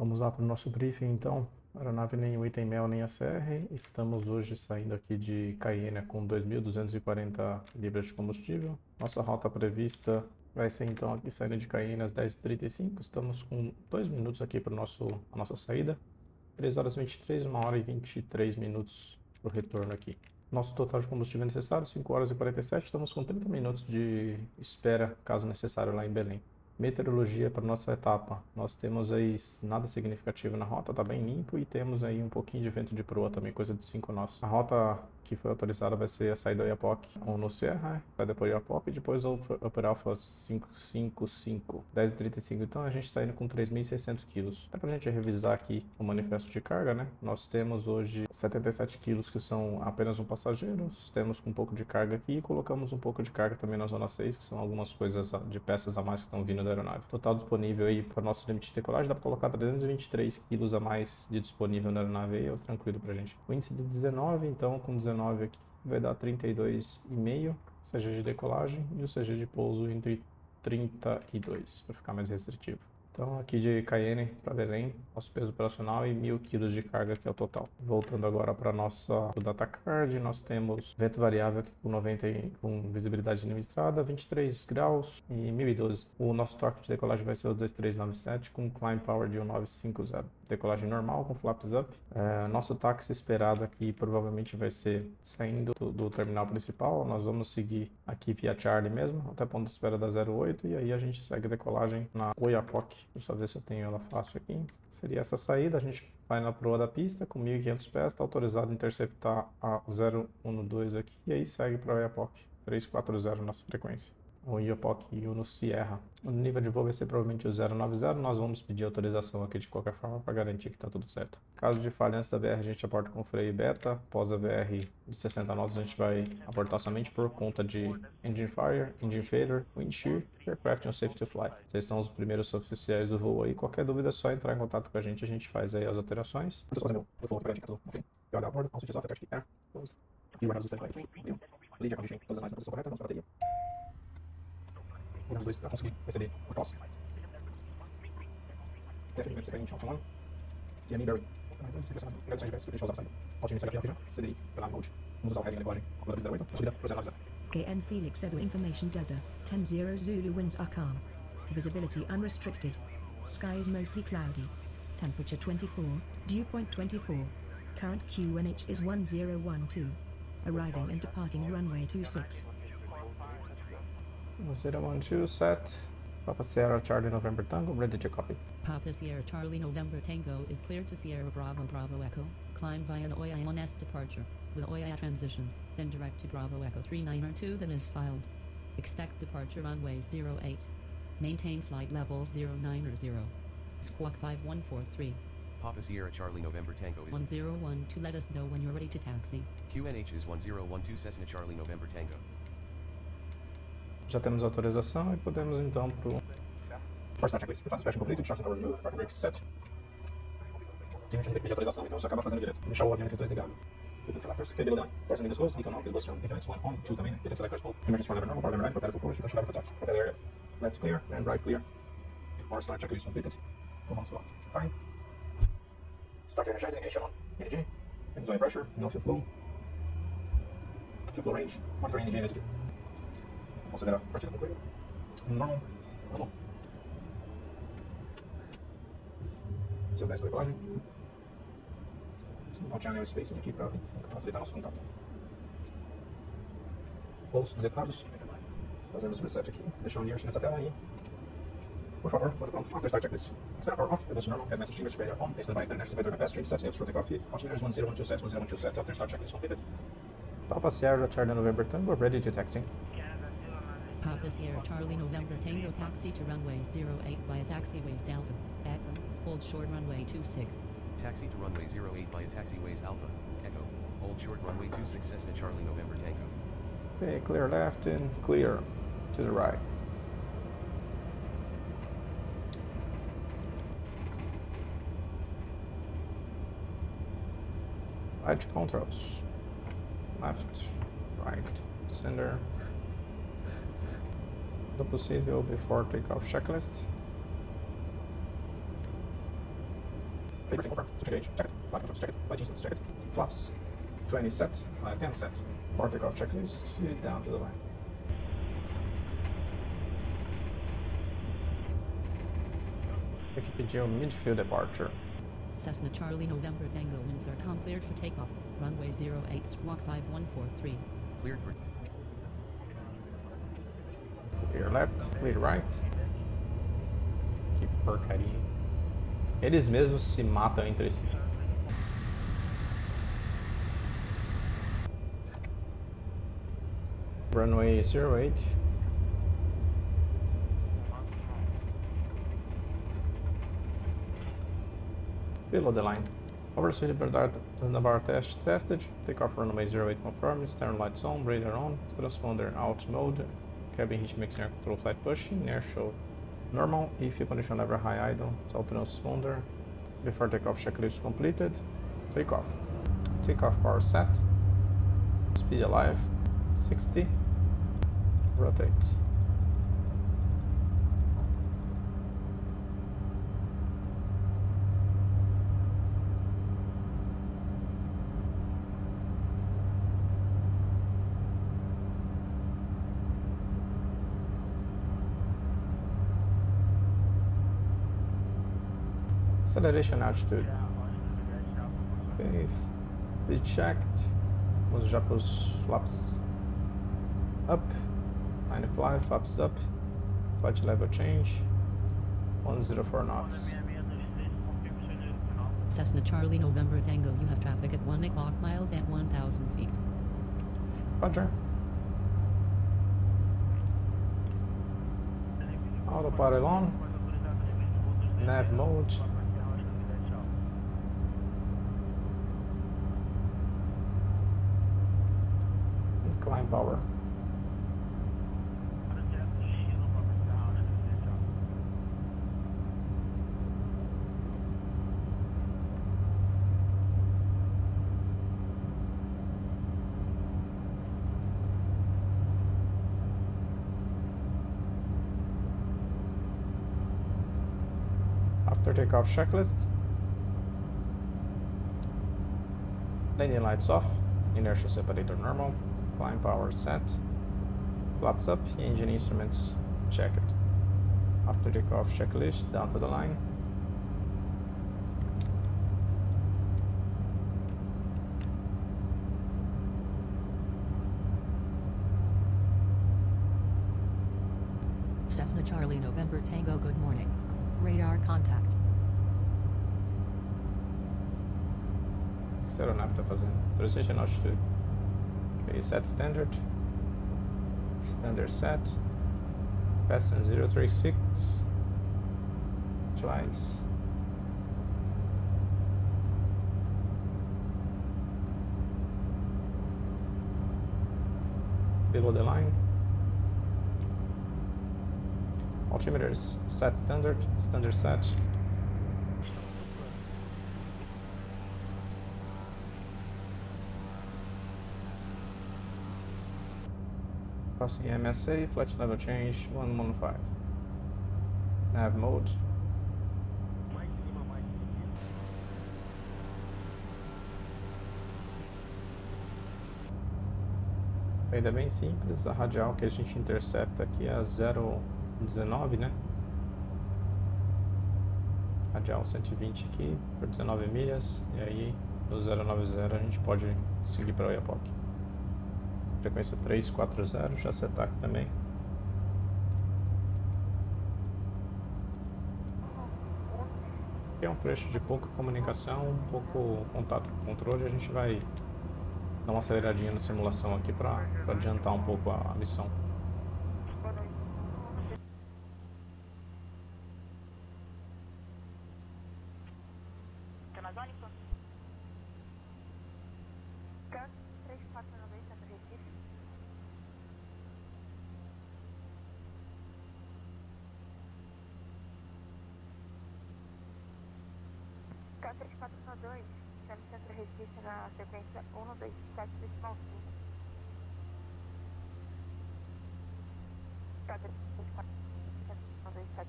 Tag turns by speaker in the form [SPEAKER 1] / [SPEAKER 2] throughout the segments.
[SPEAKER 1] Vamos lá para o nosso briefing então. Aeronave nem o item MEL nem a CR. Estamos hoje saindo aqui de Cayenne com 2.240 libras de combustível. Nossa rota prevista vai ser então aqui saindo de Cayenne às 10h35. Estamos com 2 minutos aqui para a nossa saída. 3 horas 23, 1 hora e 23 minutos para o retorno aqui. Nosso total de combustível necessário, 5 horas e 47. Estamos com 30 minutos de espera, caso necessário, lá em Belém. Meteorologia para nossa etapa. Nós temos aí nada significativo na rota, tá bem limpo e temos aí um pouquinho de vento de proa também, coisa de 5 nós. A rota que foi autorizada vai ser a saída Iapoc ou no Sierra, vai depois do Iapoc e depois o Upper Alpha 555, 1035. Então a gente está indo com 3.600 quilos. É pra gente revisar aqui o manifesto de carga, né? Nós temos hoje 77 quilos que são apenas um passageiro, temos um pouco de carga aqui e colocamos um pouco de carga também na zona 6, que são algumas coisas de peças a mais que estão vindo da aeronave. Total disponível aí para o nosso limite de decolagem dá para colocar 323 quilos a mais de disponível na aeronave aí, é tranquilo pra gente. O índice de 19, então com 19 19 aqui vai dar 32,5 CG de decolagem e o CG de pouso entre 32 para ficar mais restritivo. Então aqui de Cayenne para Belém, nosso peso operacional e mil kg de carga que é o total. Voltando agora para nossa data card, nós temos vento variável aqui com 90 com visibilidade de estrada, 23 graus e 1012. O nosso torque de decolagem vai ser o 2397 com climb power de 1950. Decolagem normal com flaps up. É, nosso táxi esperado aqui provavelmente vai ser saindo do, do, terminal principal. Nós vamos seguir aqui via Charlie mesmo, até ponto de espera da 08 e aí a gente segue decolagem na Oiapoque Deixa eu ver se eu tenho ela fácil aqui. Seria essa saída, a gente vai na proa da pista com 1.500 pés, está autorizado a interceptar a 012 aqui e aí segue para o Oiapoque 340 nossa frequência o Iopoc e o no Sierra. O nível de voo vai ser provavelmente o 090, nós vamos pedir autorização aqui de qualquer forma para garantir que está tudo certo. Caso de falha antes da VR, a gente aporta com freio beta, após a VR de 60 nós a gente vai aportar somente por conta de engine fire, engine failure, wind shear, aircraft and safety fly. Vocês são os primeiros oficiais do voo aí, qualquer dúvida é só entrar em contato com a gente, a gente faz aí as alterações. O bateria. Dois conseguir receber o tosse. Definitely vai bem chão, one. TME Berry. Selecionado. Grande deixa eu usar a saída. Altamente aqui já. CDI, pela mode. Vamos usar o heading linguagem. Calculador 08, subida pro 090.
[SPEAKER 2] KN Felix Edo Information Delta. 10-0 Zulu winds are calm. Visibility unrestricted. Skies mostly cloudy. Temperature 24, dew point 24. Current QNH is 1012. Arriving and departing runway 26.
[SPEAKER 1] Zero one two set. Papa Sierra Charlie November Tango, ready to copy.
[SPEAKER 3] Papa Sierra Charlie November Tango is clear to Sierra Bravo Bravo Echo. Climb via an Oya 1S departure, with Oya transition, then direct to Bravo Echo 3902 then is filed. Expect departure runway 08. Maintain flight level 090. Squawk 5143.
[SPEAKER 4] Papa Sierra Charlie November Tango is
[SPEAKER 3] 1012 let us know when you're ready to taxi.
[SPEAKER 4] QNH is 1012 Cessna Charlie November Tango.
[SPEAKER 1] Já temos autorização e podemos então para o First checklist. Complete, instruction over removed, parking brake set. A gente não tem que autorização, então você acaba fazendo direto. Deixar o avião aqui desligado. Detect selectors. Okay, below that. Person in disclosed, beacon on, bill booster, beacon X1 on, 2 também. Detect selectors full. Emergency for lever normal, bar lever 9, prepare. Left clear, and right clear. Power start checklist completed. Vamos lá. Fine. Start energizing ignition on. ENG. Enjoy pressure, no fuel flow. Fuel flow range, monitoring ENG entity. Considerar a partida concluída. Normal. Normal. Seu 10 para decolagem. Vamos botar o space aqui para facilitar nosso contato. Voos executados. Fazendo o reset aqui. Deixar o Nearest nessa tela aí. Por favor, bota pronto. After start checklist. Set power off. Reduce normal. As message English failure on. On the international failure capacity. Set sails for takeoff. Alternators 1012 sets. 1012 sets. After start checklist completed. Papa Sierra Charlie November Tango ready to taxi.
[SPEAKER 3] Papa Sierra Charlie November Tango taxi to runway 08 via taxiways Alpha, Echo, hold short runway 26.
[SPEAKER 4] Taxi to runway 08 via taxiways Alpha, Echo, hold short runway 26 Cessna Charlie November Tango.
[SPEAKER 1] Okay, clear left and clear to the right. Right controls. Left, right, center, the possível before takeoff checklist. Take confirm. Switching gauge. Check it. Flight controls. Check it. Flight distance. Check it. Flaps. 20 set. Uh, 10 set. Bar takeoff checklist. Down to the line. Tem que pedir um midfield departure.
[SPEAKER 3] Cessna Charlie November Tango Windsor com cleared for takeoff. Runway 08 squawk 5143.
[SPEAKER 4] Cleared for
[SPEAKER 1] Clear left, clear right. Que porcaria. Eles mesmos se matam entre si. Runway 08. Below the line. Overspeed radar test tested. Takeoff runway 08 confirmed. Stern lights on, radar on. Transponder out mode. Cabin heat mixing air control flight pushing. Inertial normal. If you condition never high idle. So transponder. Before takeoff checklist completed. Takeoff. Takeoff power set. Speed alive. 60. Rotate. Acceleration altitude. Ok. Speed checked. Vamos já para os flaps up. 95, flaps up. Flight level change. 104 knots.
[SPEAKER 3] Cessna Charlie November Tango, you have traffic at 1 o'clock miles at 1,000 feet.
[SPEAKER 1] Roger. Autopilot on. Nav mode. Power. After takeoff checklist. Landing lights off. Inertial separator normal. Climb power set. Flaps up. Engine instruments checked. After takeoff checklist. Down to the line.
[SPEAKER 3] Cessna Charlie November Tango, good morning. Radar contact.
[SPEAKER 1] O a aeronave está fazendo? Ok, set standard. Standard set. Passing 036. Twice. Below the line. Altimeters set standard. Standard set. Crossing MSA, flight level change 115. Nav mode. Ainda bem simples, a radial que a gente intercepta aqui é a 019, né? Radial 120 aqui, por 19 milhas, e aí no 090 a gente pode seguir para o Oiapoque frequência 340, já setar também. É um trecho de pouca comunicação, pouco contato com o controle, a gente vai dar uma aceleradinha na simulação aqui para adiantar um pouco a, a missão.
[SPEAKER 5] 73412, Chame na sequência 127 decimal 5.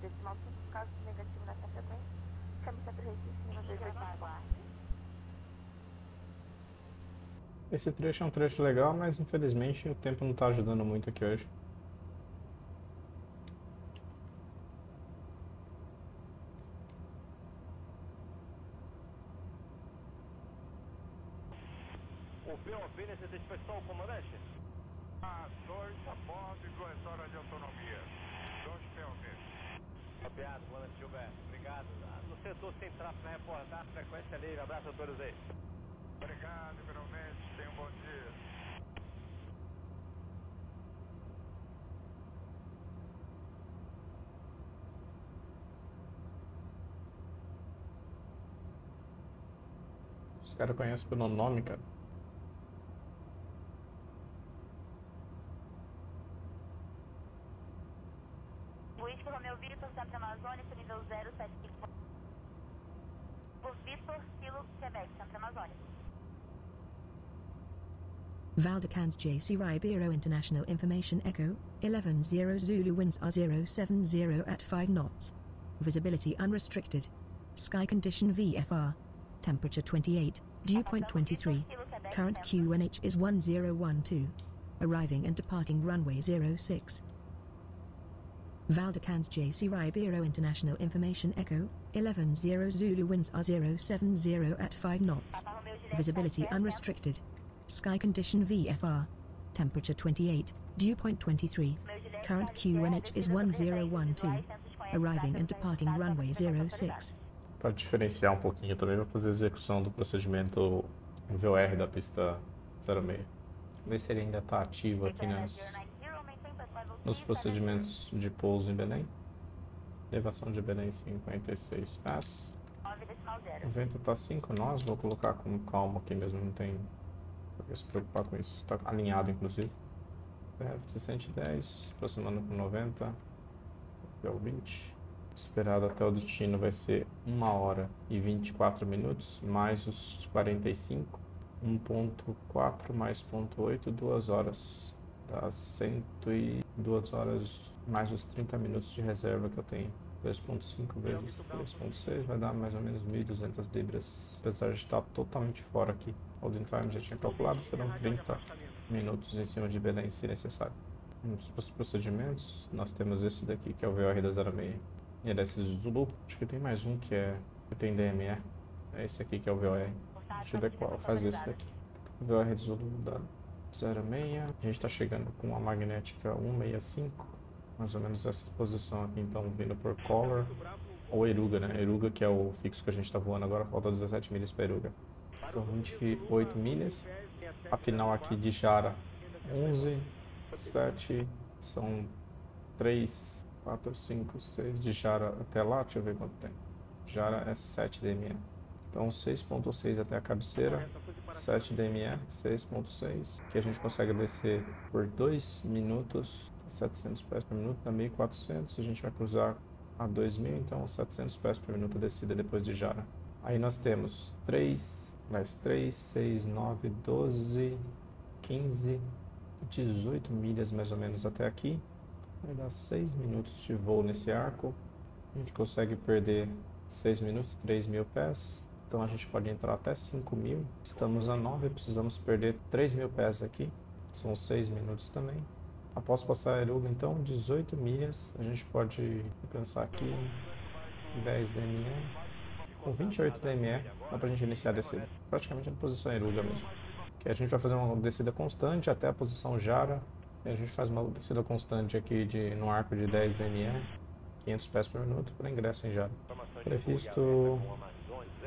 [SPEAKER 5] decimal 5, caso negativo nessa sequência, chame Centro no 285.
[SPEAKER 1] Esse trecho é um trecho legal, mas infelizmente o tempo não está ajudando muito aqui hoje.
[SPEAKER 6] Copiado, comandante Gilberto. Obrigado. Ah, No setor sem tráfego a reportar, frequência livre. Abraço a todos aí.
[SPEAKER 7] Obrigado, igualmente. Tenha um bom dia.
[SPEAKER 1] Os caras conhecem pelo nome, cara.
[SPEAKER 2] Valdecans JC Ribeiro International Information Echo, 11-0 Zulu winds are 070 at 5 knots. Visibility unrestricted. Sky condition VFR. Temperature 28, dew point 23. Current QNH is 1012. Arriving and departing runway 06. Valdecans JC Ribeiro International Information Echo, 11-0 Zulu winds are 070 at 5 knots. Visibility unrestricted. Sky condition VFR. Temperature 28, dew point 23.
[SPEAKER 5] Romeu Juliette,
[SPEAKER 2] Current QNH is
[SPEAKER 5] Isabel,
[SPEAKER 2] 1012. Arriving and departing runway 06.
[SPEAKER 1] Para diferenciar um pouquinho, também vou fazer a execução do procedimento VOR da pista 06. Ver se ele ainda está ativo aqui nas, nos procedimentos de pouso em Belém. Elevação de Belém 56 pés. O vento está 5 nós, vou colocar com calma aqui mesmo, não tem se preocupar com isso. Está alinhado, inclusive. PF 110, aproximando com 90, é o 20. Esperado até o destino vai ser 1 hora e 24 minutos, mais os 45, 1.4 mais 0.8, 2 horas. Dá 102 horas mais os 30 minutos de reserva que eu tenho. 2.5 vezes 3.6 vai dar mais ou menos 1.200 libras, apesar de estar totalmente fora aqui. Holding time já tinha calculado, serão 30 minutos em cima de Belém se necessário. Nos procedimentos, nós temos esse daqui que é o VOR da 06. Ele é esse Zulu, acho que tem mais um que é que tem DME. É esse aqui que é o VOR. Deixa eu ver qual, faz esse daqui. VOR Zulu da 06. A gente está chegando com a magnética 165, mais ou menos essa posição aqui, então vindo por Color ou Eruga, né? Eruga que é o fixo que a gente está voando agora, falta 17 milhas para Eruga. São 28 milhas. A final aqui de Jara 11, 7, são 3, 4, 5, 6 de Jara até lá, deixa eu ver quanto tem. Jara é 7 DME. Então 6.6 até a cabeceira, 7 DME, 6.6, que a gente consegue descer por 2 minutos, 700 pés por minuto, dá 1400, a gente vai cruzar a 2000, então 700 pés por minuto a descida depois de Jara. Aí nós temos 3, mais 3, 6, 9, 12, 15, 18 milhas mais ou menos até aqui. Vai dar 6 minutos de voo nesse arco. A gente consegue perder 6 minutos, 3 mil pés. Então a gente pode entrar até 5 mil. Estamos a 9, precisamos perder 3 mil pés aqui. São 6 minutos também. Após passar Eruga, então, 18 milhas. A gente pode pensar aqui 10 DME. Com 28 DME, dá pra gente iniciar a descida. Praticamente na posição Eruga mesmo. Que a gente vai fazer uma descida constante até a posição Jara. E a gente faz uma descida constante aqui de, no arco de 10 DME, 500 pés por minuto, para ingresso em Jara. Previsto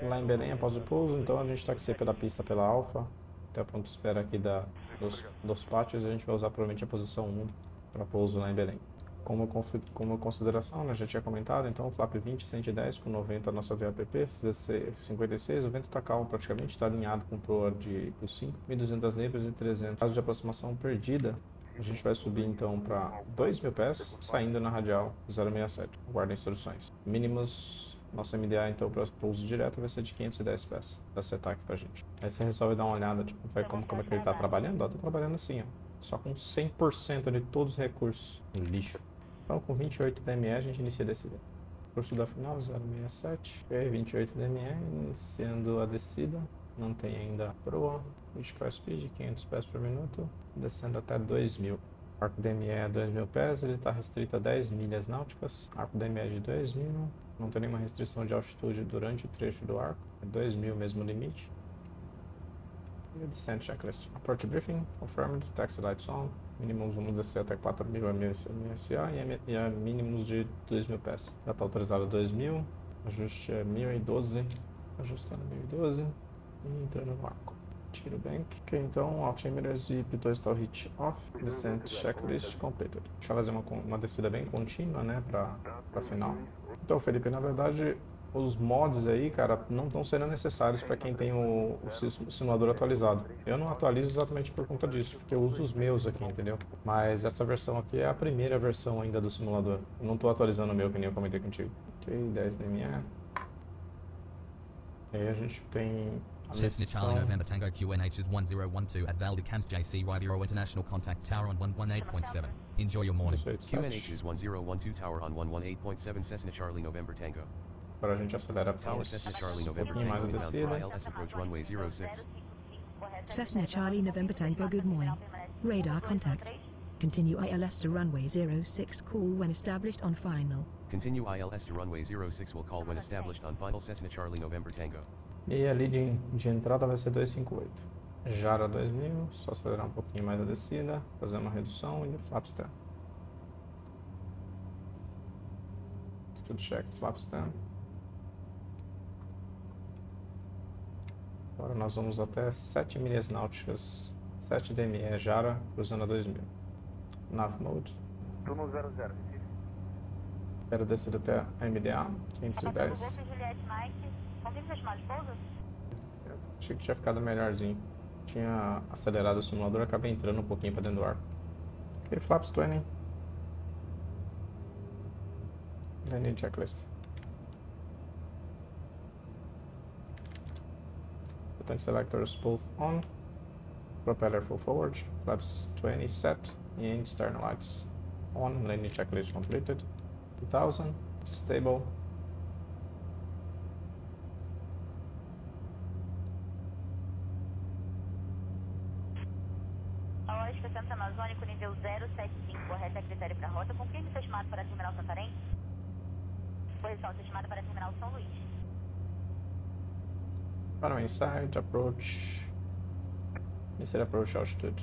[SPEAKER 1] lá em Belém após o pouso, então a gente taxia pela pista pela Alfa, até o ponto de espera aqui da, dos, dos pátios, a gente vai usar provavelmente a posição 1 para pouso lá em Belém. Como, como consideração, né, já tinha comentado, então flap 20, 110 com 90 nossa VAPP, 56, o vento está calmo praticamente, está alinhado com o proa de plus 5, 1.200 libras e 300. Caso de aproximação perdida, a gente vai subir então para 2.000 pés, saindo na radial 067. Guarda instruções. Mínimos, nossa MDA então para pouso direto vai ser de 510 pés, da SETAC pra gente. Aí você resolve dar uma olhada, tipo, vai como, como é que ele tá trabalhando? Ó, tá trabalhando assim, ó. Só com 100% de todos os recursos em lixo. Então com 28 DME a gente inicia a descida. Curso da final 067, ok, 28 DME, iniciando a descida, não tem ainda proa, critical speed 500 pés por minuto, descendo até 2000. Arco DME é 2.000 pés, ele está restrito a 10 milhas náuticas, arco DME é de 2.000, não tem nenhuma restrição de altitude durante o trecho do arco, é 2.000 mesmo limite. E o descent checklist. Approach briefing, confirmed, taxi lights on, mínimos vamos descer até 4.000 MSA e, a mínimos de 2.000 pés. Já está autorizado 2.000, ajuste é 1.012, ajustando 1.012 e entrando no arco. Tiro bank. Ok, então altimeters e P2 hit off. Descent checklist completed. Deixa eu fazer uma, uma descida bem contínua, né, pra, pra final. Então, Felipe, na verdade, os mods aí, cara, não estão sendo necessários para quem tem o, o simulador atualizado. Eu não atualizo exatamente por conta disso, porque eu uso os meus aqui, entendeu? Mas essa versão aqui é a primeira versão ainda do simulador. Eu não estou atualizando o meu, que nem eu comentei contigo. Ok, 10 DME. E aí a gente tem
[SPEAKER 8] Cessna Charlie
[SPEAKER 1] missão...
[SPEAKER 8] November Tango QNH is 1012 at Valdecans JC Bureau International Contact Tower on 118.7. Enjoy your morning.
[SPEAKER 1] 18.7.
[SPEAKER 4] QNH is 1012 Tower on 118.7 Cessna Charlie November Tango.
[SPEAKER 1] Agora a gente acelera para
[SPEAKER 4] Tower
[SPEAKER 1] uns
[SPEAKER 4] Cessna Charlie November
[SPEAKER 1] pouquinho mais
[SPEAKER 4] Tango
[SPEAKER 1] a
[SPEAKER 4] inbound for
[SPEAKER 1] descida.
[SPEAKER 4] ILS approach runway 06.
[SPEAKER 2] Cessna Charlie November Tango good morning. Radar contact. Continue ILS to runway 06 call when established on final.
[SPEAKER 4] Continue ILS to runway 06 will call when established on final Cessna Charlie November Tango.
[SPEAKER 1] E ali de, de entrada vai ser 258. Jara 2000, só acelerar um pouquinho mais a descida, fazer uma redução e flap stand. Tudo check, flap stand. Agora nós vamos até 7 milhas náuticas, 7 DME Jara, cruzando a 2000. Nav mode,
[SPEAKER 6] Turno 00, Recife.
[SPEAKER 1] quero descer até a MDA,
[SPEAKER 5] Golf
[SPEAKER 1] 510. Achei que tinha ficado melhorzinho. Tinha acelerado o simulador, acabei entrando um pouquinho pra dentro do ar. Ok, flaps 20. Landing checklist. Button selectors both on. Propeller full forward. Flaps 20 set. And stern lights on. Landing checklist completed. 2000. Stable.
[SPEAKER 5] A Oscar Santo Amazônico, nível 075, correta critério para rota. Confirme seu chamado para terminal Santarém. Correção, seu chamado para terminal São Luís.
[SPEAKER 1] Runway inside, approach. Iniciar approach altitude.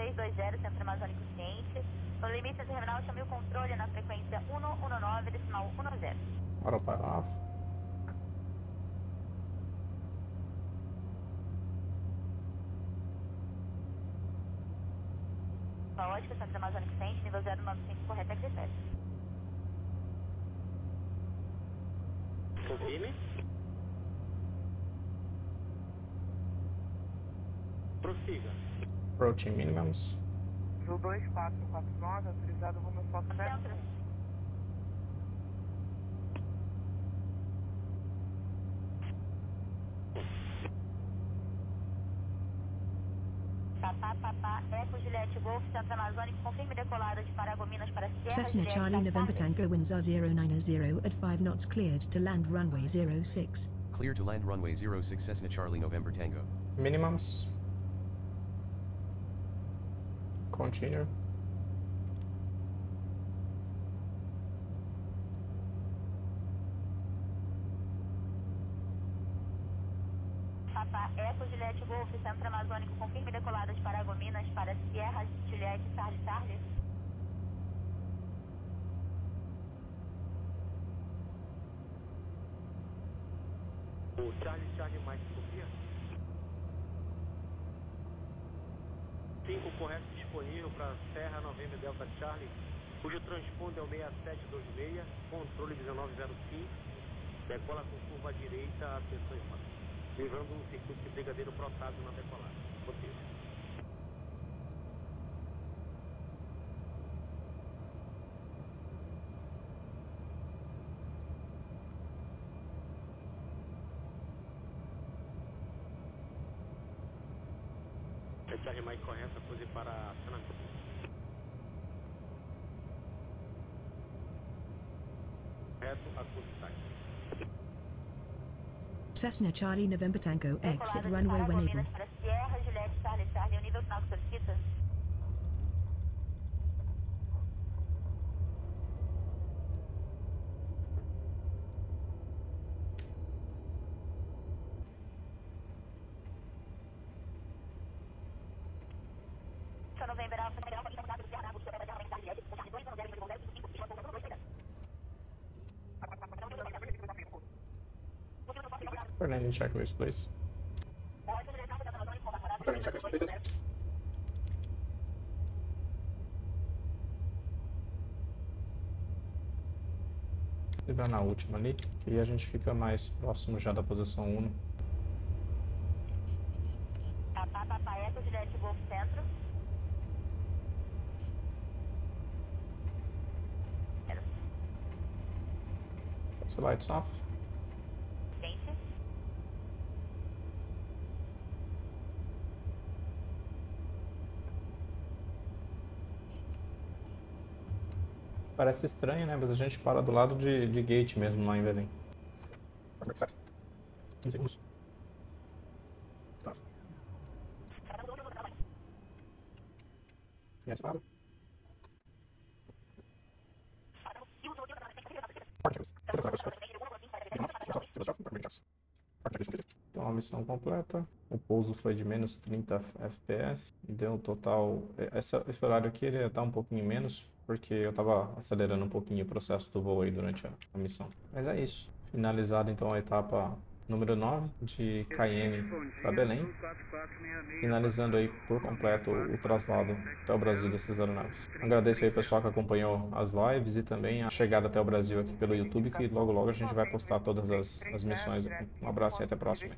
[SPEAKER 5] 1320, Centro Amazônico Ciência. No limite do terminal, o controle na frequência 119, decimal 10.
[SPEAKER 1] Autopilot off.
[SPEAKER 5] A Oscar Centro Amazônico Ciência, nível 095, correta critério.
[SPEAKER 6] Confirme. Prossiga.
[SPEAKER 1] Approaching minimums.
[SPEAKER 9] Ju 2449, autorizado rumo ao.
[SPEAKER 5] Centro.
[SPEAKER 2] Cessna
[SPEAKER 5] Juliette
[SPEAKER 2] Charlie November
[SPEAKER 5] Charlie.
[SPEAKER 2] Tango winds are 090 at 5 knots cleared to land runway 06.
[SPEAKER 4] Clear to land runway 06 Cessna Charlie November Tango.
[SPEAKER 1] Minimums. Continue.
[SPEAKER 5] Papá, Eco Juliette Golf, Centro Amazônico, confirme decolada de Paragominas para Sierra Juliette Charlie Charlie.
[SPEAKER 6] O Charlie Charlie Mike confia. Cinco correto disponível para Serra Novembro Delta Charlie, cujo transponder é o 6726, controle 1905, decola com curva direita, atenção em rota. Livrando um circuito de brigadeiro Protásio na decolagem. distância a cruze para acionamento. A
[SPEAKER 2] Cessna Charlie November Tango exit runway when able.
[SPEAKER 1] Fernando, checklist, please. Fernando, checklist, please. Livrar na última ali, que a gente fica mais próximo já da posição 1.
[SPEAKER 5] Papá, Papai, Eco, Juliette, Golf Centro.
[SPEAKER 1] Lights off. Parece estranho, né? Mas a gente para do lado de, de gate mesmo lá em Belém. 15 segundos. Então a missão completa, o pouso foi de menos 30 FPS deu um total, essa, esse horário aqui ele dar um pouquinho menos porque eu estava acelerando um pouquinho o processo do voo aí durante a, a missão. Mas é isso, finalizada então a etapa número 9 de Cayenne para Belém, finalizando aí por completo o traslado até o Brasil dessas aeronaves. Agradeço aí pessoal que acompanhou as lives e também a chegada até o Brasil aqui pelo YouTube, que logo logo a gente vai postar todas as, as missões. Um abraço e até a próxima.